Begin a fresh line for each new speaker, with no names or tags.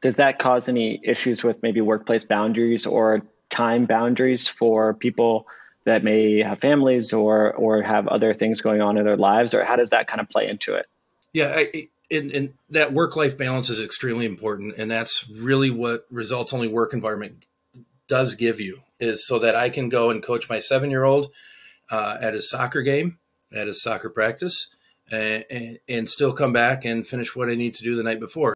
does that cause any issues with maybe workplace boundaries or time boundaries for people that may have families or or have other things going on in their lives? Or how does that kind of play into it?
Yeah I, and, and that work life balance is extremely important and that's really what results only work environment does give you is so that i can go and coach my seven year old uh, at his soccer game at his soccer practice and, and, and still come back and finish what i need to do the night before.